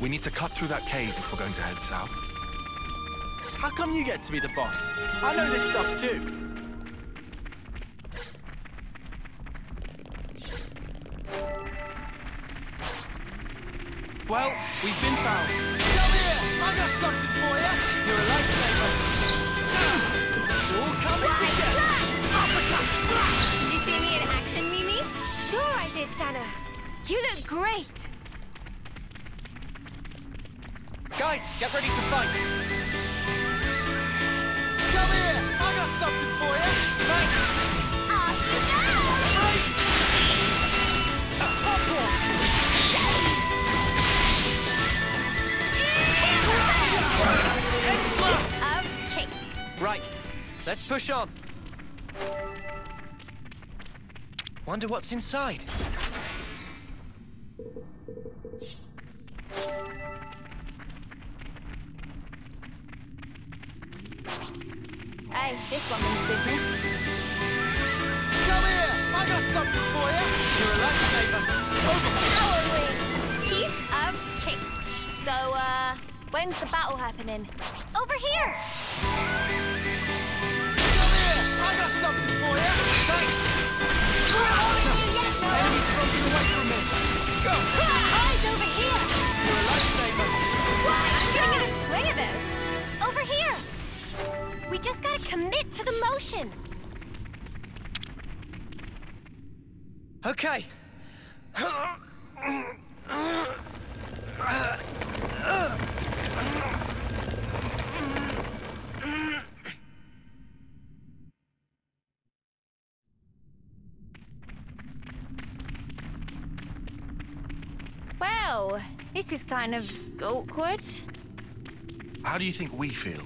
We need to cut through that cave if we're going to head south. How come you get to be the boss? I know this stuff too. Well, we've been found. Wonder what's inside. This is kind of awkward. How do you think we feel?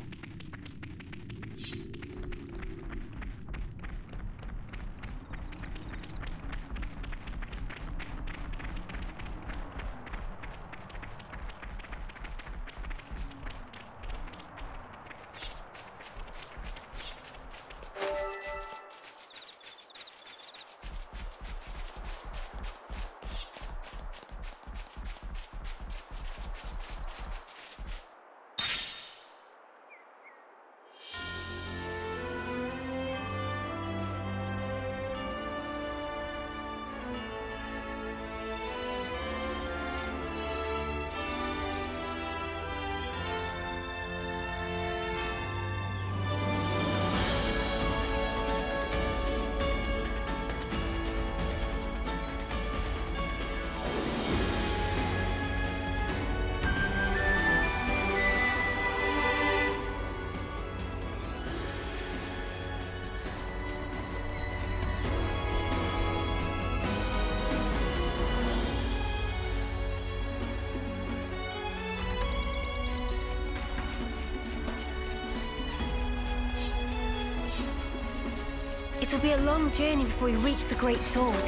Journey before we reach the Great Sword.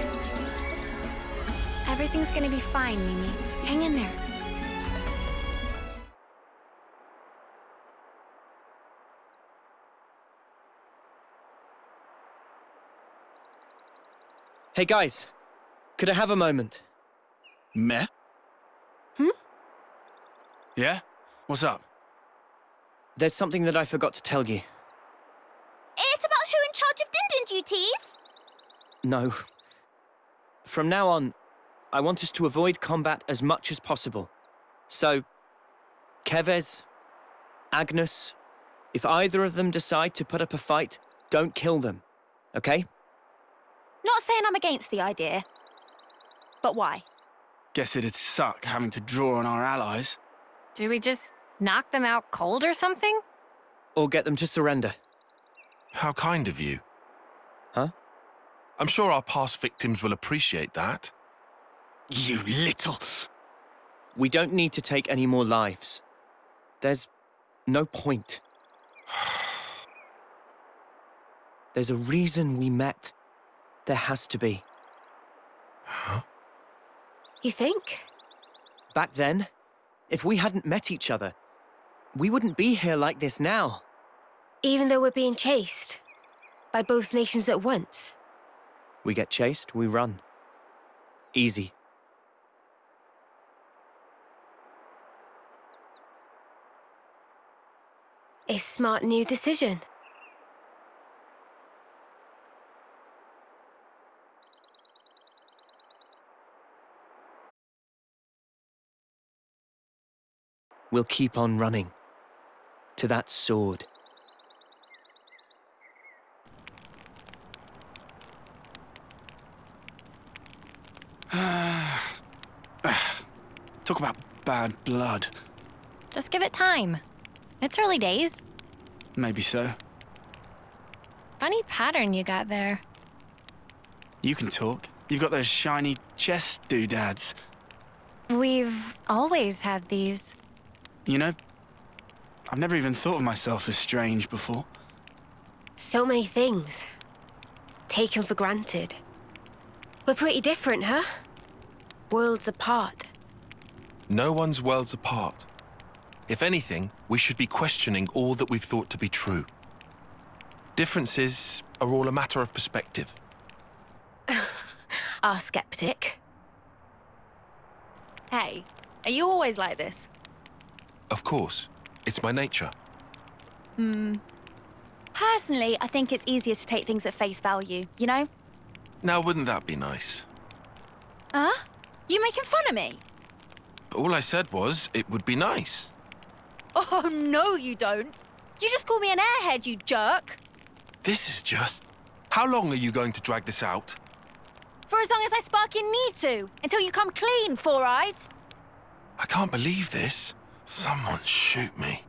Everything's gonna be fine, Mimi. Hang in there. Hey guys, could I have a moment? Meh? Hmm? Yeah? What's up? There's something that I forgot to tell you. It's about who in charge of Din Din duties. No. From now on, I want us to avoid combat as much as possible. So, Keves, Agnus, if either of them decide to put up a fight, don't kill them. Okay? Not saying I'm against the idea. But why? Guess it'd suck having to draw on our allies. Do we just knock them out cold or something? Or get them to surrender. How kind of you. Huh? I'm sure our past victims will appreciate that. You little... We don't need to take any more lives. There's no point. There's a reason we met. There has to be. Huh? You think? Back then, if we hadn't met each other, we wouldn't be here like this now. Even though we're being chased by both nations at once. We get chased, we run. Easy. A smart new decision. We'll keep on running. To that sword. Talk about bad blood. Just give it time. It's early days. Maybe so. Funny pattern you got there. You can talk. You've got those shiny chest doodads. We've always had these. You know, I've never even thought of myself as strange before. So many things. Taken for granted. We're pretty different, huh? Worlds apart. No one's worlds apart. If anything, we should be questioning all that we've thought to be true. Differences are all a matter of perspective. Our skeptic. Hey, are you always like this? Of course, it's my nature. Hmm. Personally, I think it's easier to take things at face value, you know? Now, wouldn't that be nice? Huh? You making fun of me? All I said was it would be nice. Oh, no, you don't. You just call me an airhead, you jerk. This is just. How long are you going to drag this out? For as long as I sparking need to, until you come clean, Four Eyes. I can't believe this. Someone shoot me.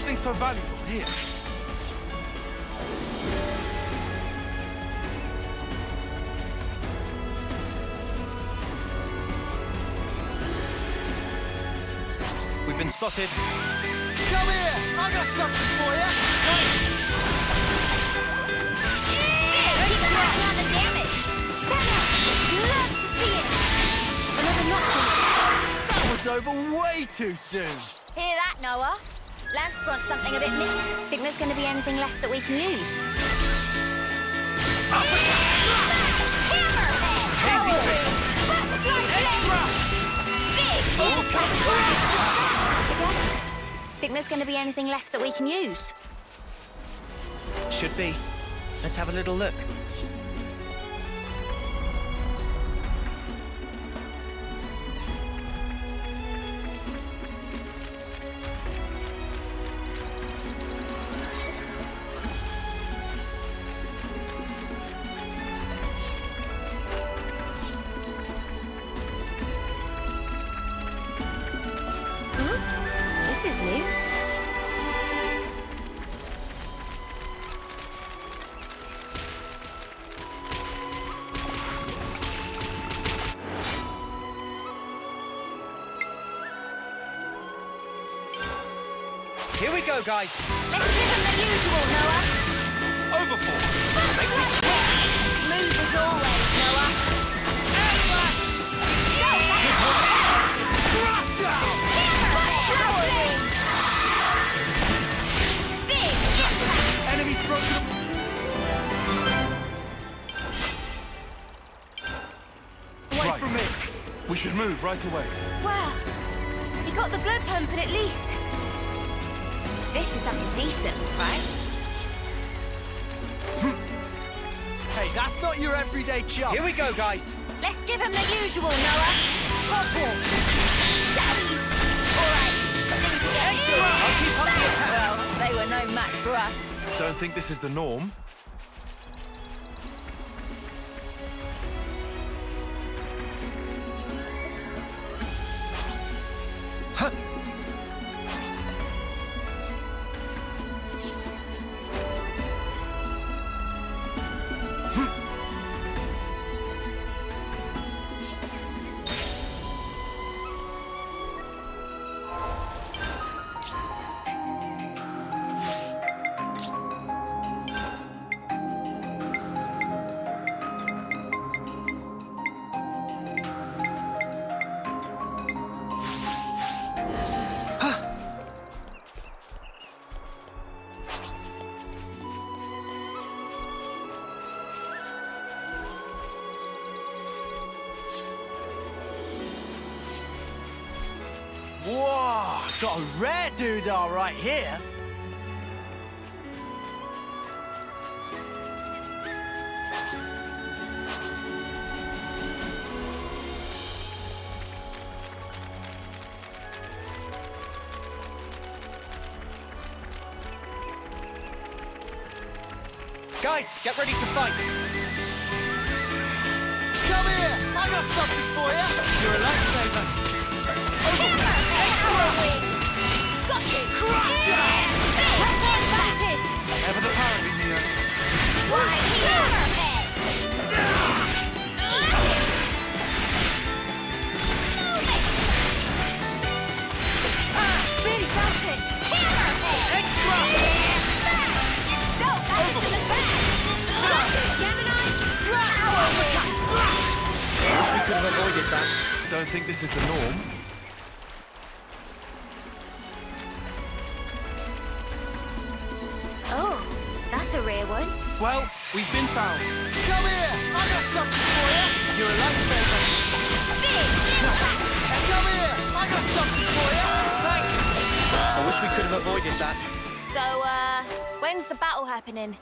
Something so valuable here. We've been spotted. Come here! I got something for you! Keep working on the damage. Love to see it. Another notch. That was over way too soon! Hear that, Noah? Lanz wants something a bit nit. Think there's going to be anything left that we can use? Think there's going to be anything left that we can use? Should be. Let's have a little look. Here everyday chump. Here we go, guys. Let's give him the usual, Noah. Topple. Daddies. All right. I'll keep up the attack. Well, they were no match for us. Don't think this is the norm. Whoa! That. Don't think this is the norm. Oh, that's a rare one. Well, we've been found. Come here! I got something for you! You're a lifesaver. Big impact. Come here! I got something for you! Thanks. I wish we could have avoided that. So, uh, when's the battle happening?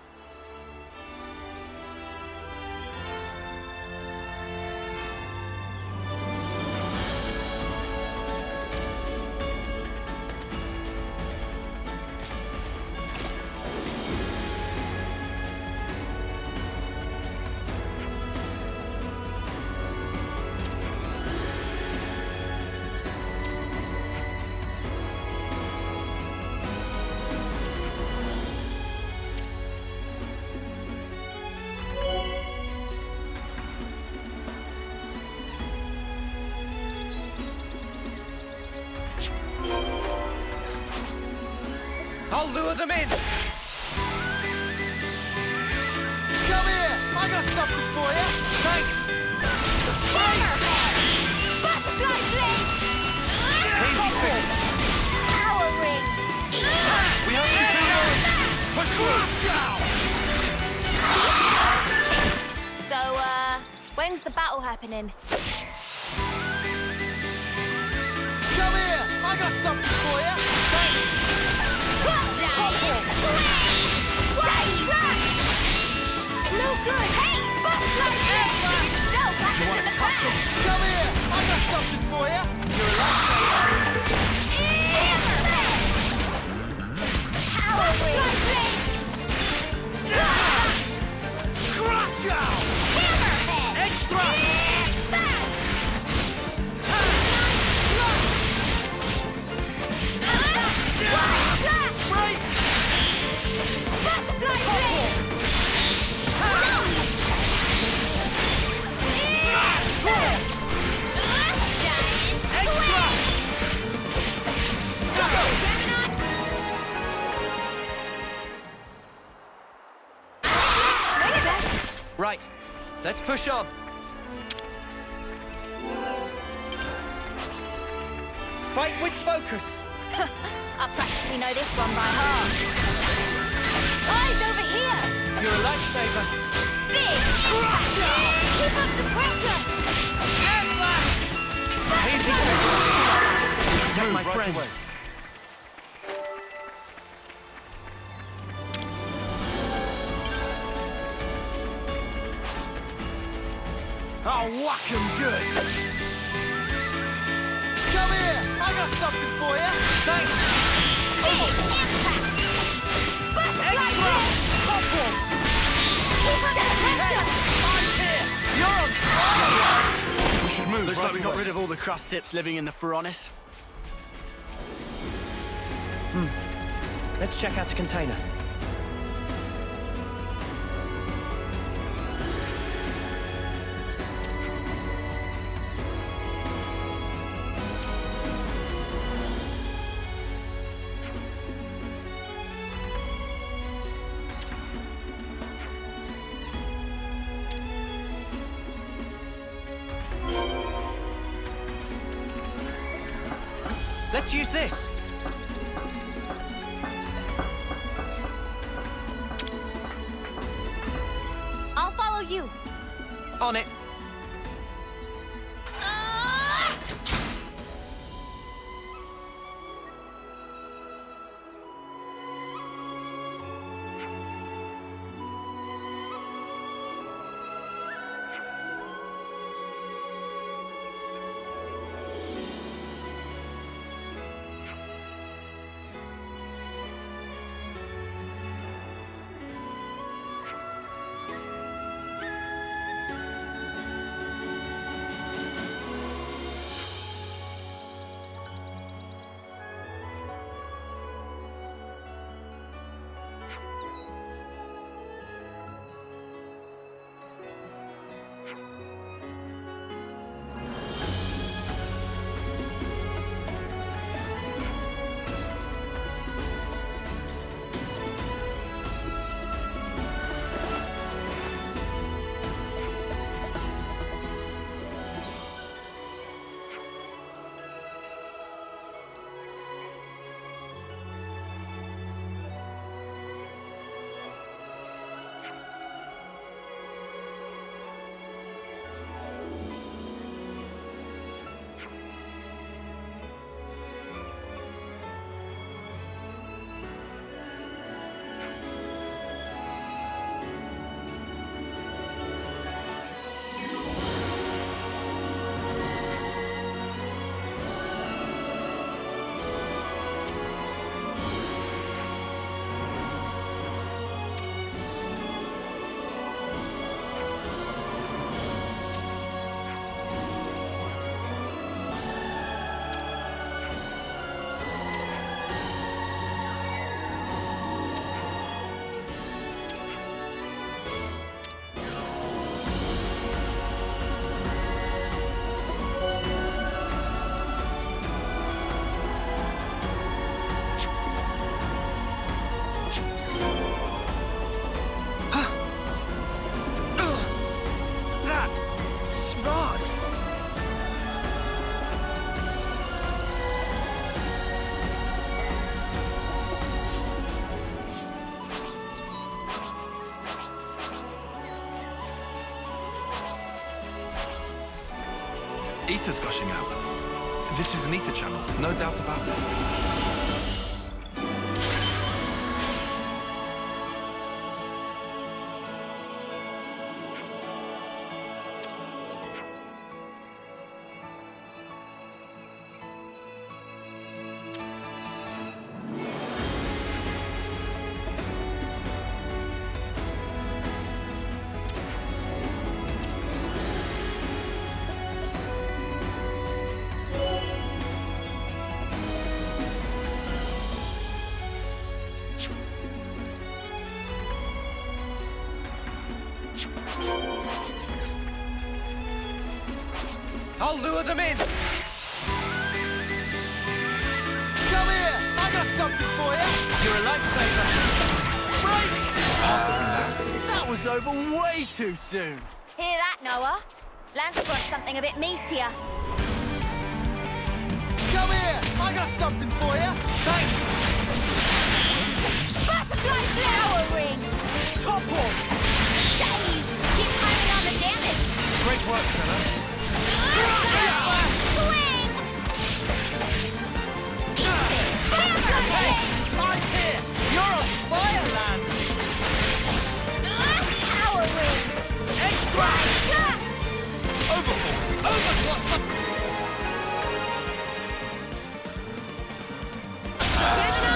Them in. To the back. Come here! I got something for you! You're a lifesaver. Crush out! Push on. Fight with focus. I practically know this one by heart. Eyes over here! You're a lifesaver. Big impact! Keep up the pressure! Protect my friends. I'll whack 'em good. Come here! I got something for you! Thanks! Big impact! Butterfly hit! Couple! Keep up the pressure! I'm here! You're on fire! We should move Looks right like we got rid of all the crust tips living in the Ferronis. Hmm. Let's check out the container. Ether's gushing out. This is an ether channel, no doubt about it. Lure them in. Come here! I got something for you! You're a lifesaver. Break! That was over way too soon! Hear that, Noah? Lanz wants something a bit meatier. Come here! I got something for you! Thanks! Butterfly flower ring! Topple! Days! Keep piling on the damage! Great work, Trevor.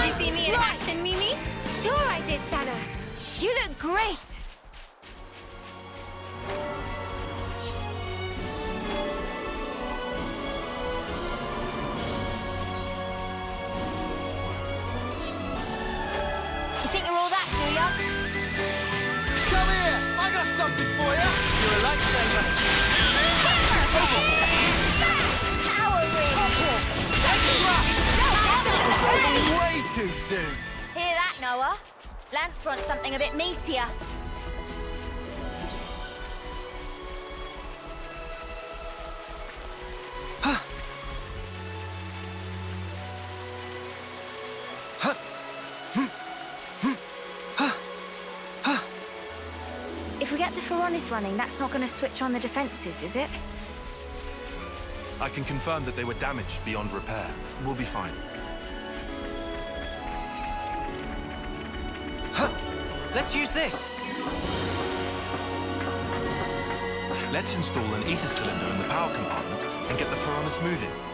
Did you see me in action, Mimi? Sure I did, Sena. You look great. Soon! Hear that, Noah? Lanz wants something a bit meatier. Hmm. Hmm. If we get the Ferronis running, that's not going to switch on the defenses, is it? I can confirm that they were damaged beyond repair. We'll be fine. Let's use this. Let's install an ether cylinder in the power compartment and get the Ferronis moving.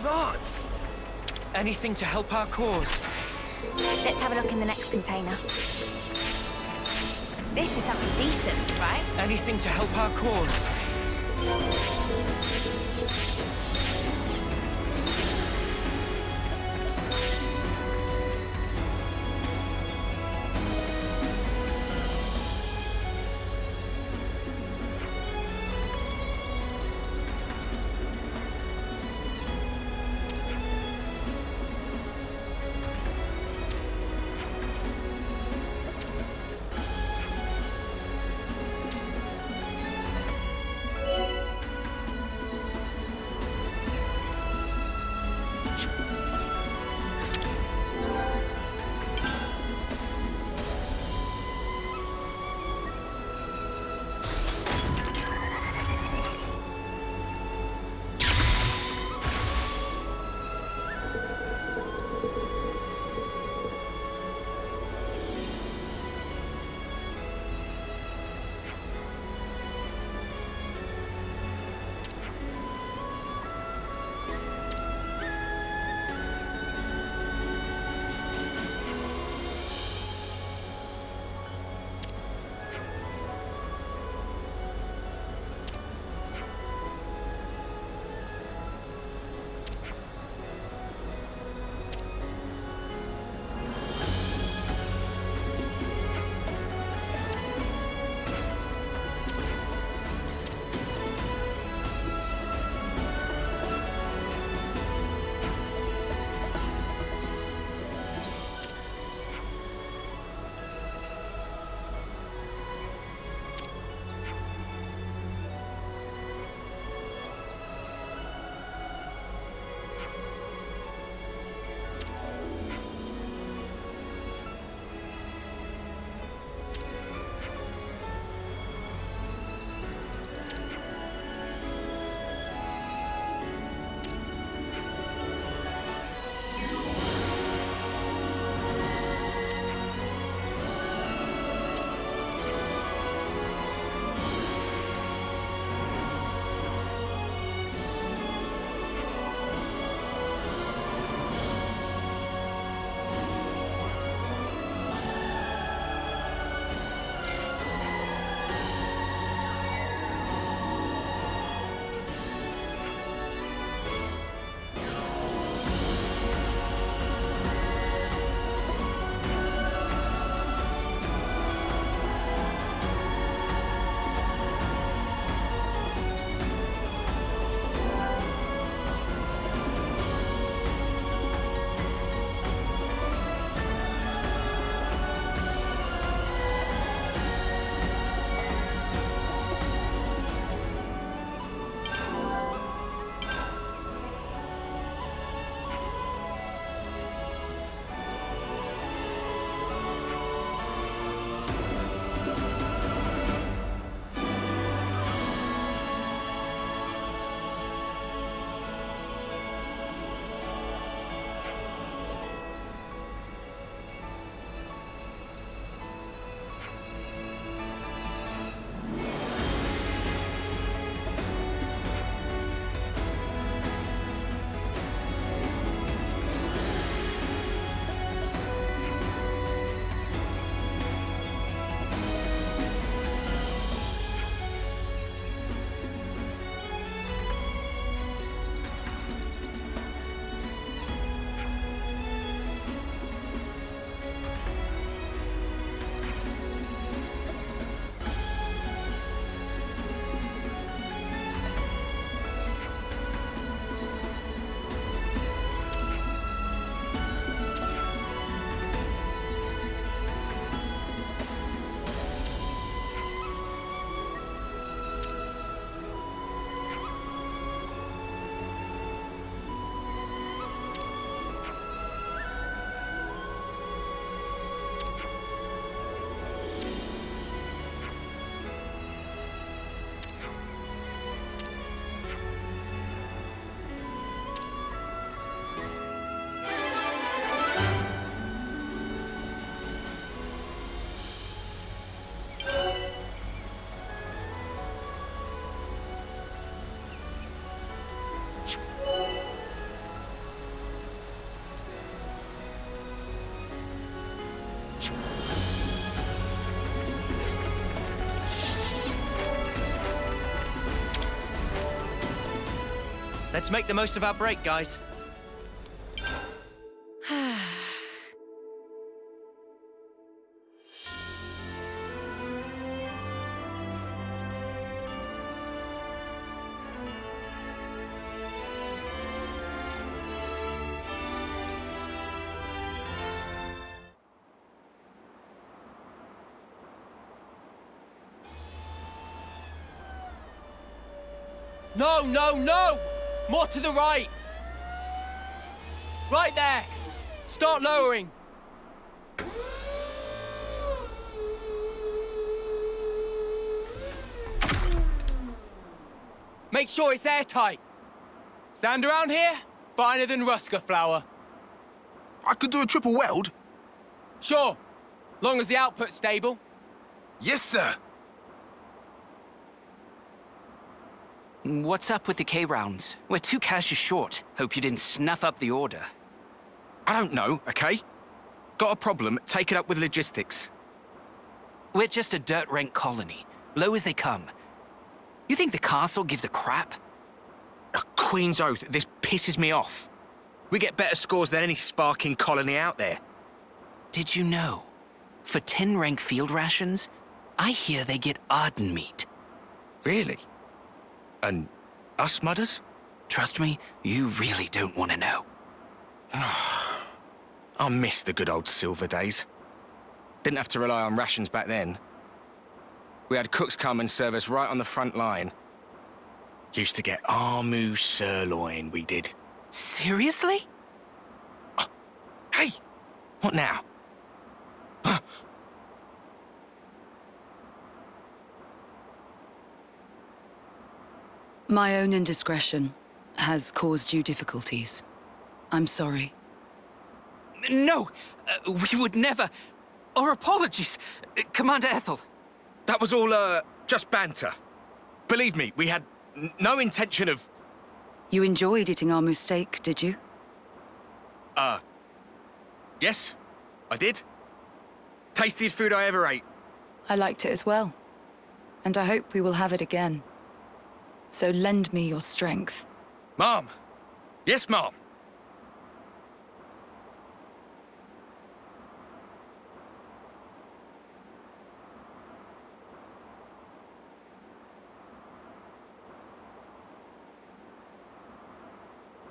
Smarts. Anything to help our cause. Let's have a look in the next container. This is something decent, right? Anything to help our cause. Let's make the most of our break, guys. No, no, no! More to the right! Right there! Start lowering! Make sure it's airtight. Stand around here? Finer than Rusker flour. I could do a triple weld. Sure, long as the output's stable. Yes, sir. What's up with the K-rounds? We're two caches short. Hope you didn't snuff up the order. I don't know, okay? Got a problem, take it up with logistics. We're just a dirt rank colony. Low as they come. You think the castle gives a crap? A Queen's oath, this pisses me off. We get better scores than any sparking colony out there. Did you know? For 10 rank field rations, I hear they get Arden meat. Really? And us mudders? Trust me, you really don't want to know. I miss the good old silver days. Didn't have to rely on rations back then. We had cooks come and serve us right on the front line. Used to get Armu sirloin, we did. Seriously? Hey! What now? My own indiscretion has caused you difficulties. I'm sorry. No! Uh, we would never... Our apologies, uh, Commander Ethel. That was all, uh, just banter. Believe me, we had no intention of... You enjoyed eating our steak, did you? Uh... Yes, I did. Tastiest food I ever ate. I liked it as well. And I hope we will have it again. So lend me your strength. Mom! Yes, Mom!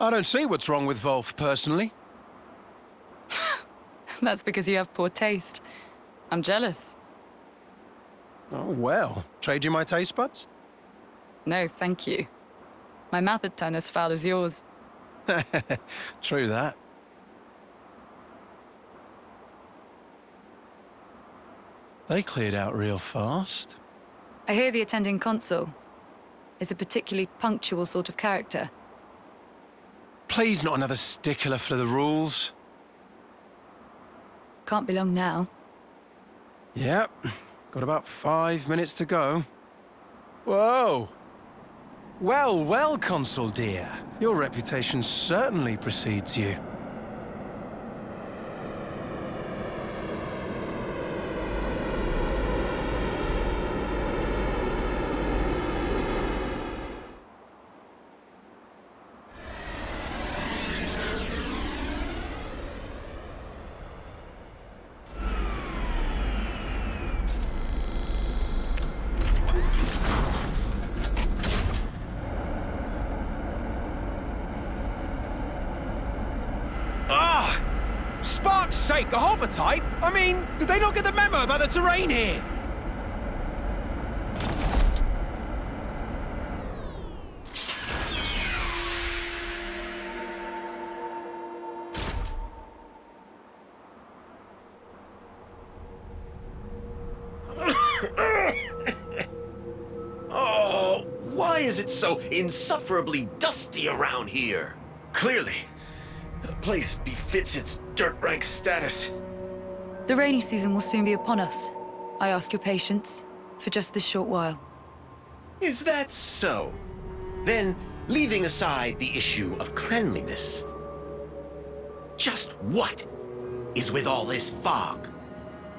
I don't see what's wrong with Wolf, personally. That's because you have poor taste. I'm jealous. Oh, well. Trade you my taste buds? No, thank you. My mouth had turned as foul as yours. True that. They cleared out real fast. I hear the attending consul is a particularly punctual sort of character. Please, not another stickler for the rules. Can't be long now. Yep. Got about five minutes to go. Whoa! Well, well, Consul dear. Your reputation certainly precedes you. Ah! Sake, the hover type? I mean, did they not get the memo about the terrain here? Oh, why is it so insufferably dusty around here? Clearly, place befits its dirt rank status. The rainy season will soon be upon us. I ask your patience for just this short while. Is that so? Then, leaving aside the issue of cleanliness, just what is with all this fog?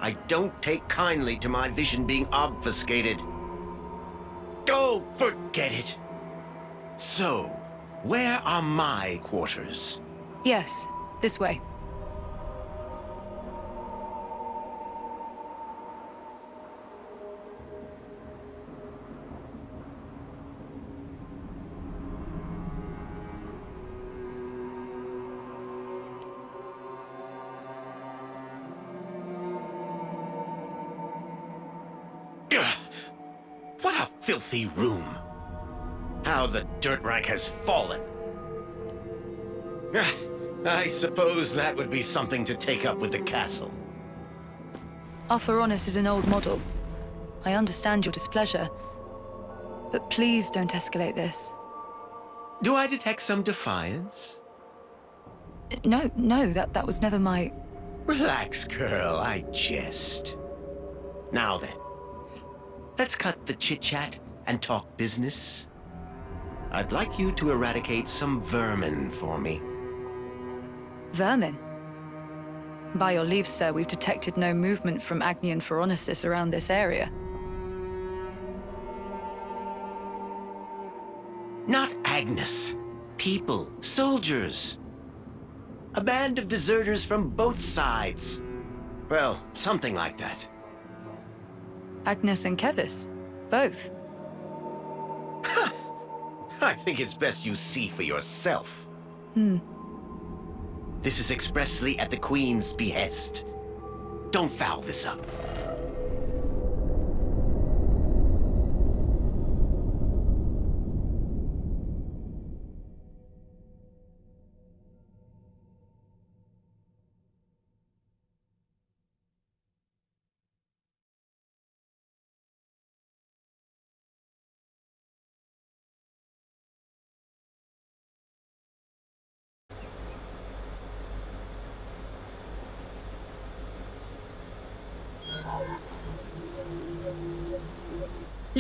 I don't take kindly to my vision being obfuscated. Oh, forget it. So, where are my quarters? Yes, this way. What a filthy room. How the dirt rag has fallen. I suppose that would be something to take up with the castle. Ferronis is an old model. I understand your displeasure. But please don't escalate this. Do I detect some defiance? No, no, that, that was never my... Relax, girl, I jest. Now then, let's cut the chit-chat and talk business. I'd like you to eradicate some vermin for me. Vermin? By your leave, sir, we've detected no movement from Agnian Ferronis around this area. Not Agnus. People, soldiers. A band of deserters from both sides. Well, something like that. Agnus and Keves? Both? I think it's best you see for yourself. Hmm. This is expressly at the Queen's behest. Don't foul this up.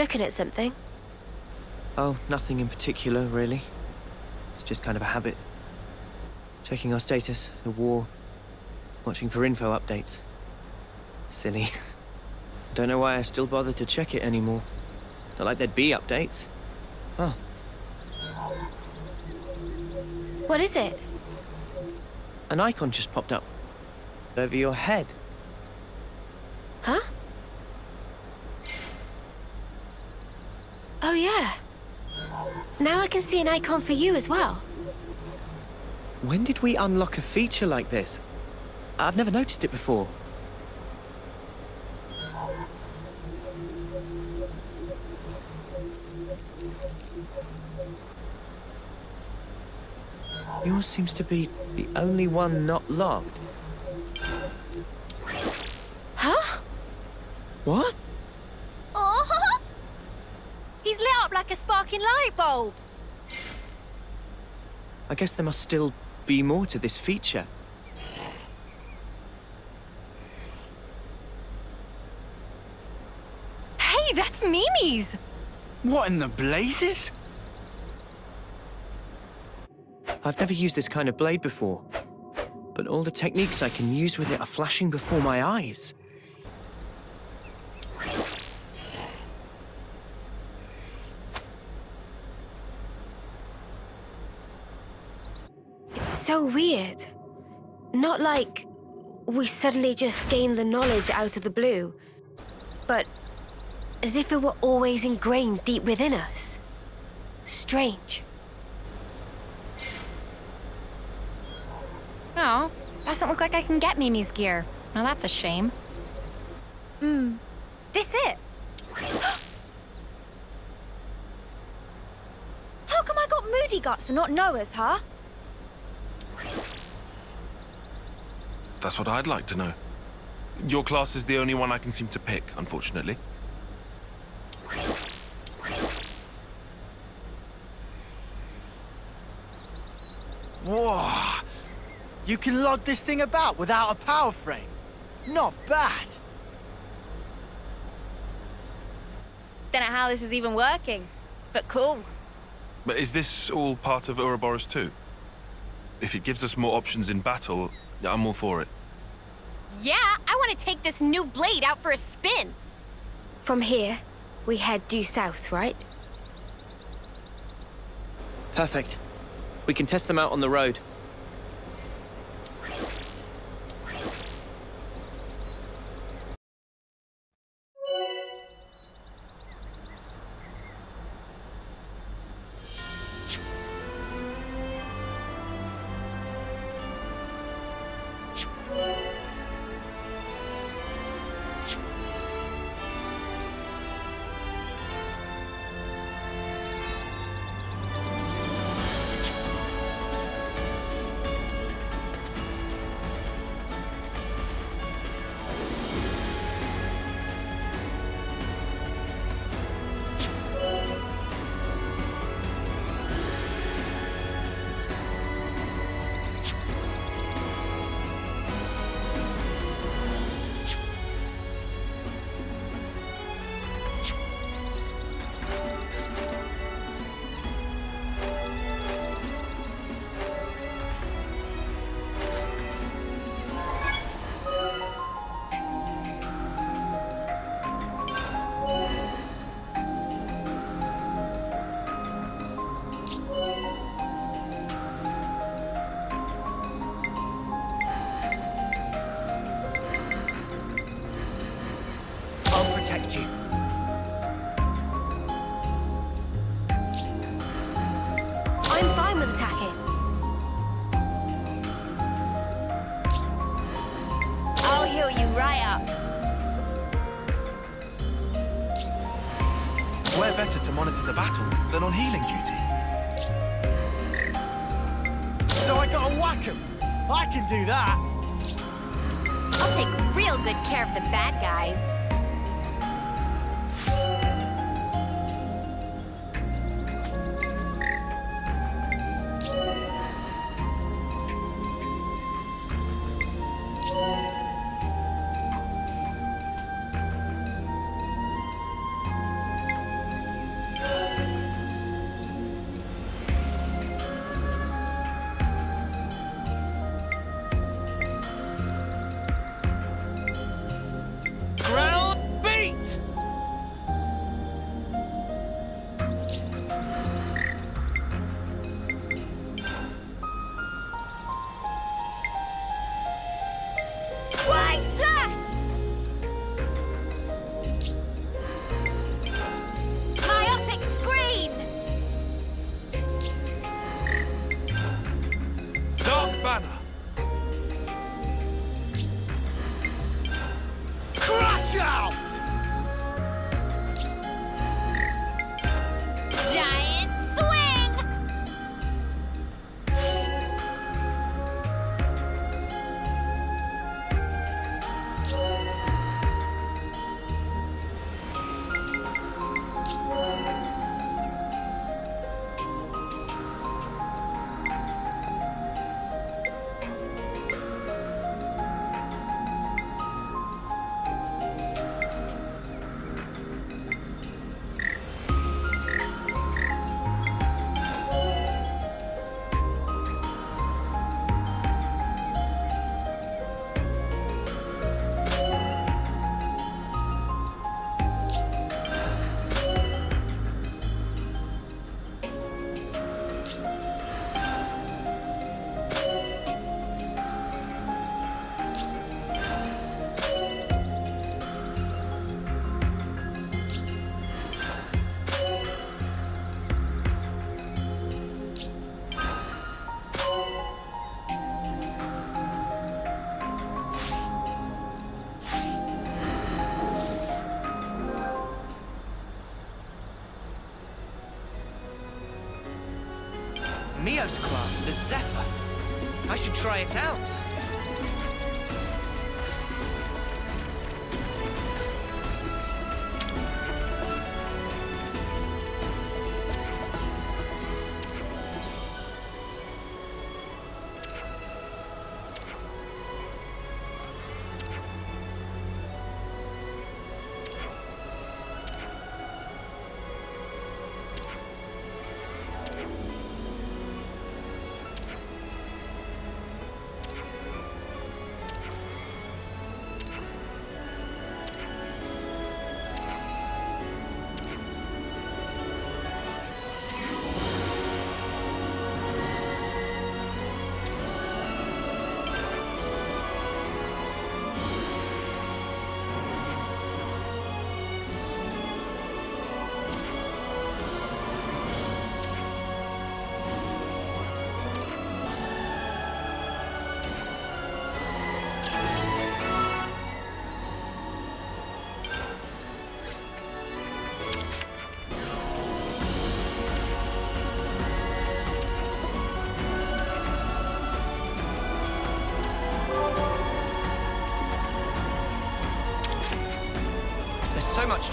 Looking at something? Oh, nothing in particular, really. It's just kind of a habit. Checking our status, the war, watching for info updates. Silly. Don't know why I still bother to check it anymore. Not like there'd be updates. Oh, What is it? an icon just popped up. Over your head. Huh? Yeah. Now I can see an icon for you as well. When did we unlock a feature like this? I've never noticed it before. Yours seems to be the only one not locked. Huh? What? Oh! He's lit up like a sparking light bulb. I guess there must still be more to this feature. Hey, that's Mimi's! What in the blazes? I've never used this kind of blade before, but all the techniques I can use with it are flashing before my eyes. Weird. Not like we suddenly just gained the knowledge out of the blue, but as if it were always ingrained deep within us. Strange. Oh, doesn't look like I can get Mimi's gear. Now that's a shame. Hmm. This it. How come I got moody guts and not Noah's, huh? That's what I'd like to know. Your class is the only one I can seem to pick, unfortunately. Whoa! You can log this thing about without a power frame. Not bad. Don't know how this is even working, but cool. But is this all part of Ouroboros too? If it gives us more options in battle, I'm all for it. Yeah, I want to take this new blade out for a spin. From here, we head due south, right? Perfect. We can test them out on the road. I can do that. I'll take real good care of the bad guys. Mio's class, the Zephyr. I should try it out.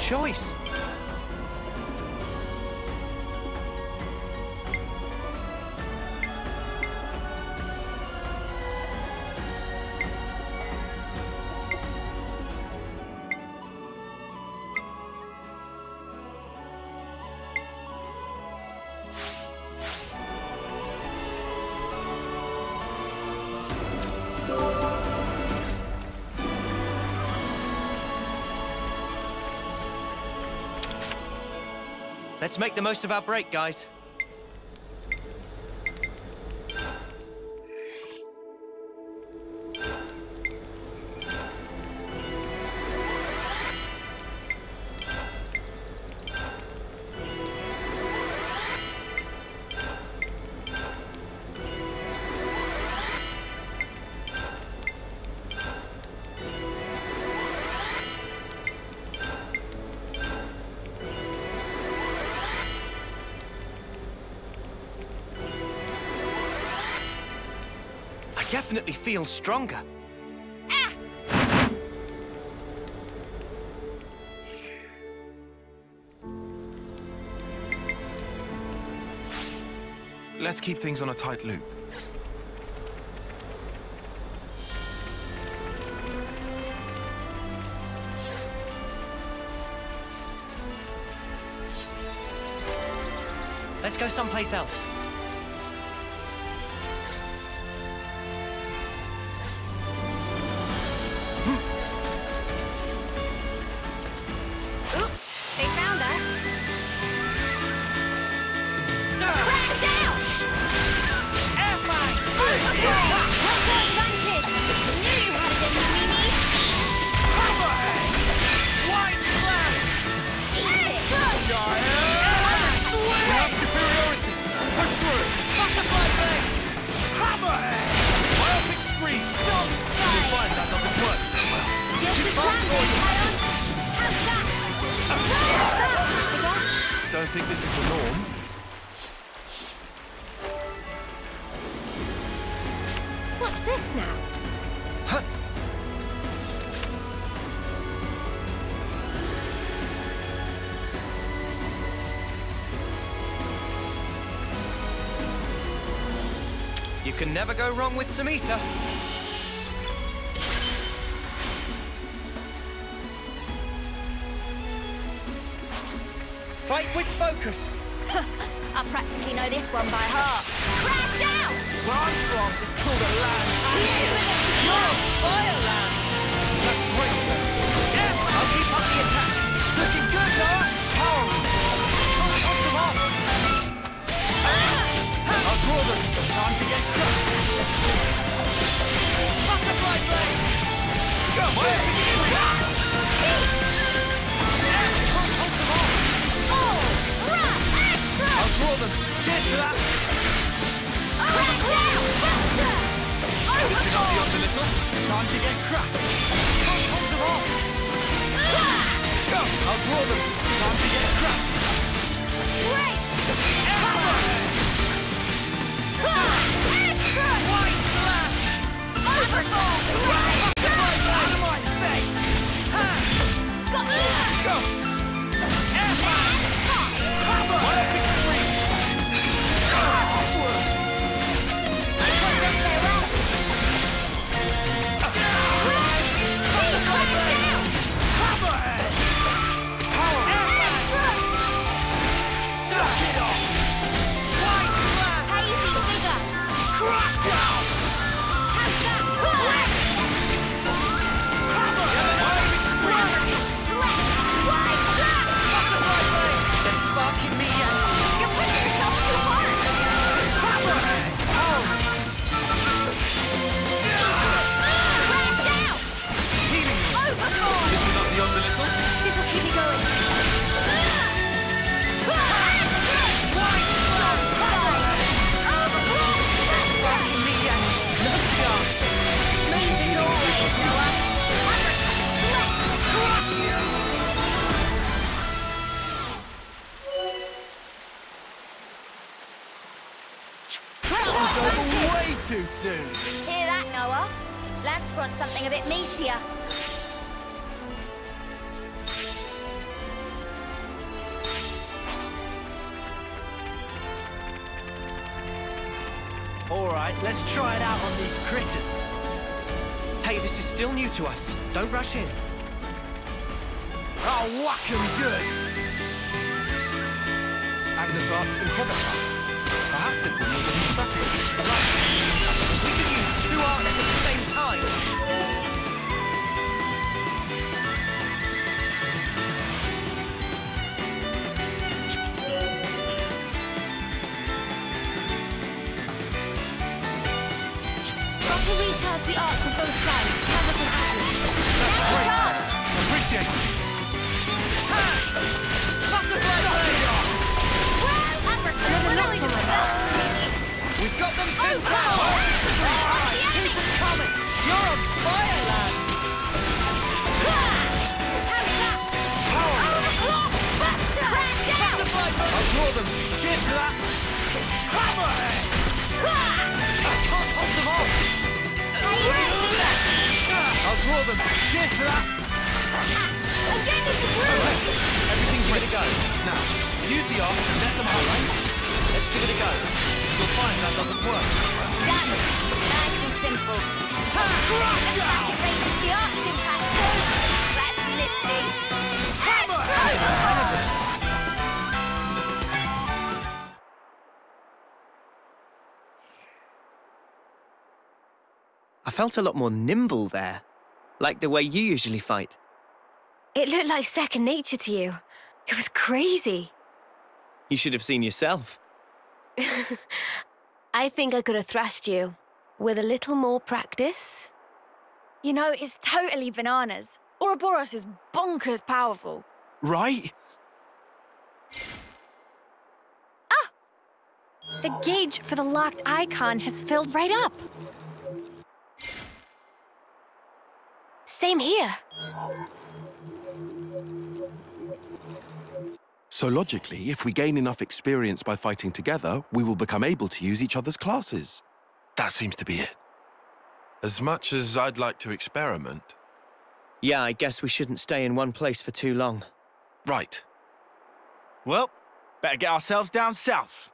Choice. Let's make the most of our break, guys. Feel stronger. Ah! Let's keep things on a tight loop. Let's go someplace else. Don't think this is the norm. What's this now? You can never go wrong with some ether. Practically know this one by heart. Crash out! Armstrong is called a land. You're a fire land! That's great, sir. Yeah, I'll keep up the attack. Looking good, Noah. Power. Ah! Them off. I'll draw them. Time to get crushed. Butterfly blade. Go, where? Them. Cheers for that. Crash down! Faster! Other little. Time to get cracked. Can't hold them off. Go! I'll draw them. Time to get cracked. Great! Hammer! Extra! White slash! Overthrow! Out of my face! Ha! Go! Hammer! Pinned Oh. Alright, keep it coming. You're on fire, lad. That? Overclock! Buster! Crash out! I'll draw them. Cheers that. Hammerhead! I can't hold them off. I'll draw them. Cheers that. Again, this is! Everything's ready to go. Now, use the arc and let them highlight. Let's give it a go. You'll find that doesn't work. Done. Nice and simple. Attack it raises the arc's impact. That's nifty. I felt a lot more nimble there. Like the way you usually fight. It looked like second nature to you. It was crazy. You should have seen yourself. I think I could have thrashed you. With a little more practice. You know, it's totally bananas. Ouroboros is bonkers powerful. Right? Ah! The gauge for the locked icon has filled right up. Same here. So logically, if we gain enough experience by fighting together, we will become able to use each other's classes. That seems to be it. As much as I'd like to experiment. Yeah, I guess we shouldn't stay in one place for too long. Right. Well, better get ourselves down south.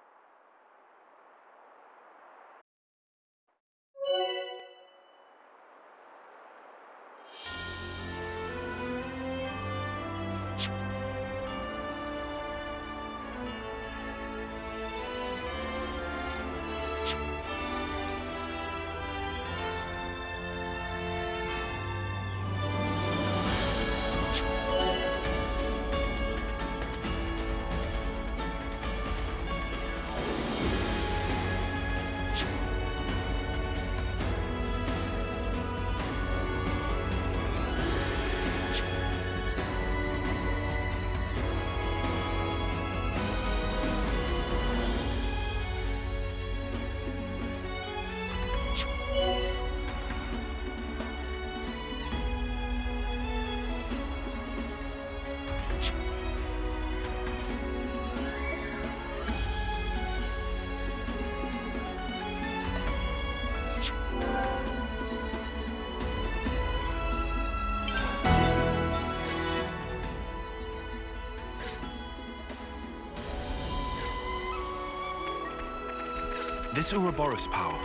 Ouroboros power,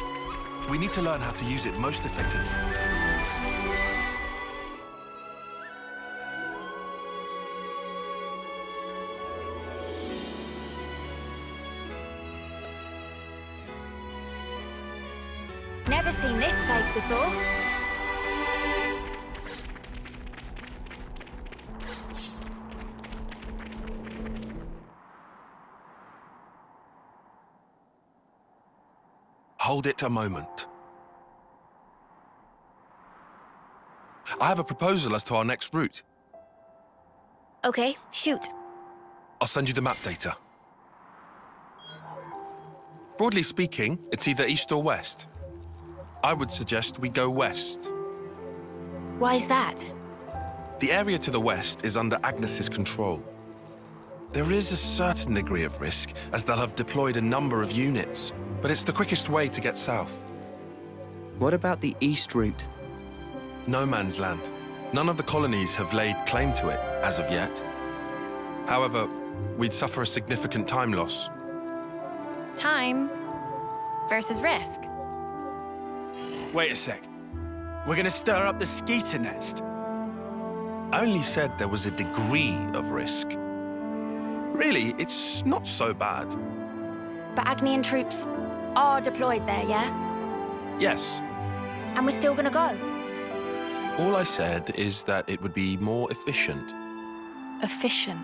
we need to learn how to use it most effectively. Hold it a moment. I have a proposal as to our next route. Okay, shoot. I'll send you the map data. Broadly speaking, it's either east or west. I would suggest we go west. Why is that? The area to the west is under Agnus's control. There is a certain degree of risk, as they'll have deployed a number of units, but it's the quickest way to get south. What about the east route? No man's land. None of the colonies have laid claim to it, as of yet. However, we'd suffer a significant time loss. Time. versus risk. Wait a sec. We're gonna stir up the skeeter nest. I only said there was a degree of risk. Really, it's not so bad. But Agnian troops are deployed there, yeah? Yes, And we're still gonna go. all I said is that it would be more efficient. Efficient.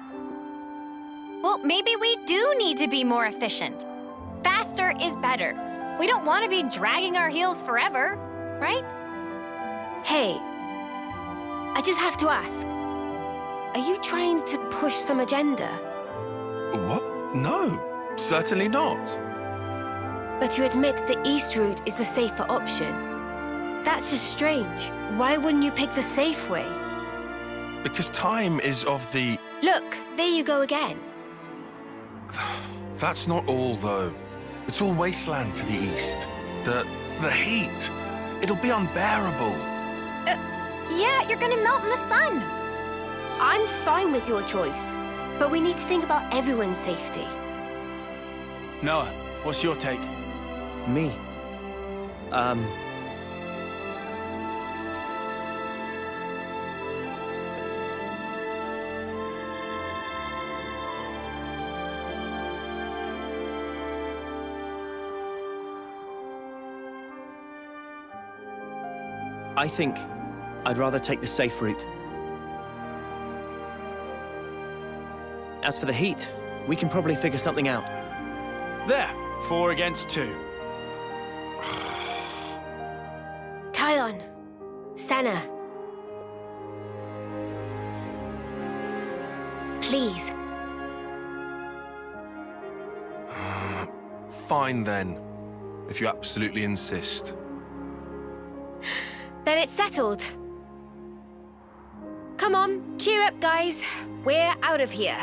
Well, maybe we do need to be more efficient. Faster is better. We don't want to be dragging our heels forever, right? Hey, I just have to ask. Are you trying to push some agenda? What? No, certainly not. But you admit the east route is the safer option. That's just strange. Why wouldn't you pick the safe way? Because time is of the... Look, there you go again. That's not all, though. It's all wasteland to the east. The... the heat. It'll be unbearable. Uh, yeah, you're gonna melt in the sun. I'm fine with your choice, but we need to think about everyone's safety. Noah, what's your take? Me? Um... I think I'd rather take the safe route. As for the heat, we can probably figure something out. There, four against two. Taion, Sena. Please, Fine then, if you absolutely insist. then it's settled. Come on, cheer up, guys. We're out of here.